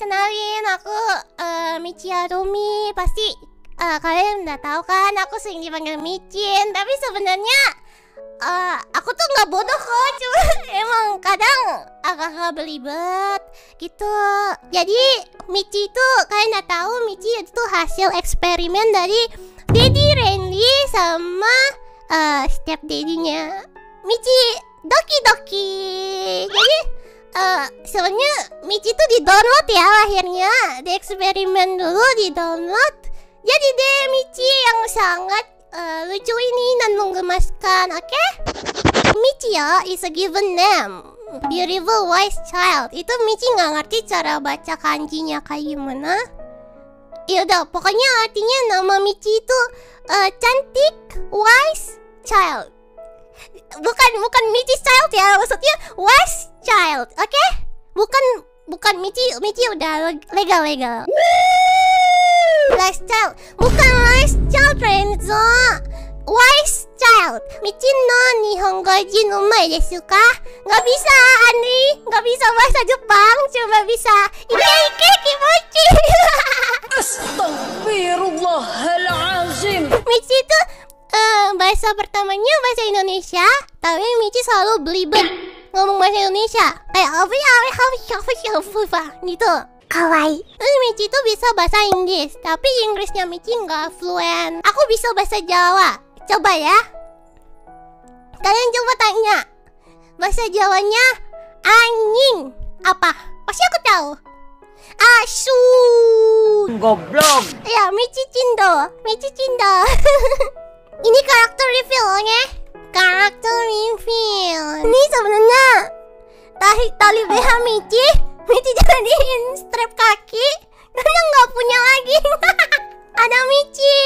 kenalin aku uh, Michi Arumi. Pasti uh, kalian udah tahu kan aku sering dipanggil Micin, tapi sebenarnya uh, aku tuh nggak bodoh kok, cuma emang kadang agak-agak belibet gitu. Jadi Michi itu kalian udah tahu Michi itu hasil eksperimen dari Daddy Randy sama uh, step daddy-nya Michi Doki Doki. Uh, sebenarnya Michi tuh di download ya lahirnya di eksperimen dulu di download jadi deh Michi yang sangat uh, lucu ini dan menggemaskan oke? Okay? Ya is a given name. Beautiful wise child. Itu Michi nggak ngerti cara baca kanjinya kayak gimana. Ya udah pokoknya artinya nama Michi itu uh, cantik wise child. Bukan bukan Michi child ya maksudnya wise child oke? Okay? bukan bukan Michi Michi udah legal legal. Lifestyle bukan lifestyle Renzo. Wise child. Michi no Nihongo jin umai desu ka? Nggak bisa Andri. Nggak bisa bahasa Jepang cuma bisa. Ike ike kimochi. Astagfirullahalazim Michi itu uh, bahasa pertamanya bahasa Indonesia tapi Michi selalu belibet ngomong bahasa Indonesia. Kayak apa ya? Apa ya apa ya apa gitu. Kawaii. Terus Michi tuh bisa bahasa Inggris tapi Inggrisnya Michi nggak fluent. Aku bisa bahasa Jawa. Coba ya. Kalian coba tanya. Bahasa Jawanya anjing. Apa? Pasti aku tahu. Asu. Goblok. Ya Michi Cindo. Michi Cindo. Ini karakter revealnya. Karakter reveal. Ini sebenarnya tali tali BH Michi Michi jadiin strap kaki. Karena nggak punya lagi. Ada Michi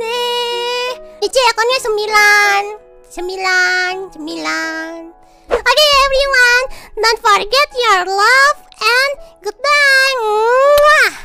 nih. Michi akunnya sembilan. Sembilan sembilan. Oke okay, everyone. Don't forget your love and goodbye